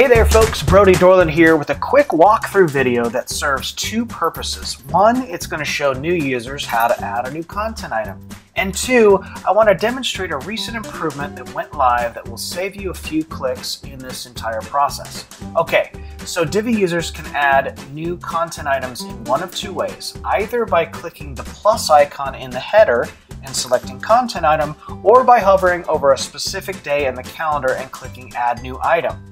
Hey there folks, Brody Dorland here with a quick walkthrough video that serves two purposes. One, it's going to show new users how to add a new content item. And two, I want to demonstrate a recent improvement that went live that will save you a few clicks in this entire process. Okay, so Divvy users can add new content items in one of two ways, either by clicking the plus icon in the header and selecting content item, or by hovering over a specific day in the calendar and clicking add new item.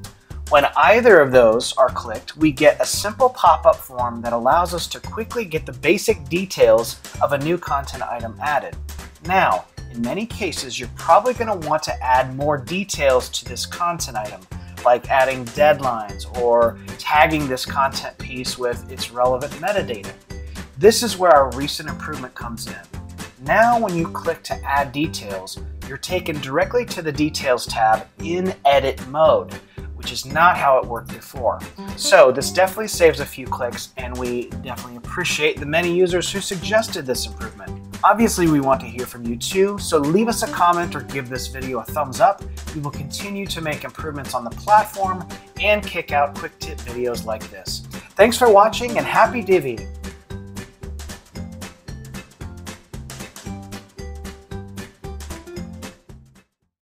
When either of those are clicked, we get a simple pop-up form that allows us to quickly get the basic details of a new content item added. Now, in many cases, you're probably going to want to add more details to this content item, like adding deadlines or tagging this content piece with its relevant metadata. This is where our recent improvement comes in. Now when you click to add details, you're taken directly to the Details tab in Edit mode which is not how it worked before. So this definitely saves a few clicks and we definitely appreciate the many users who suggested this improvement. Obviously we want to hear from you too, so leave us a comment or give this video a thumbs up. We will continue to make improvements on the platform and kick out quick tip videos like this. Thanks for watching and happy divvying!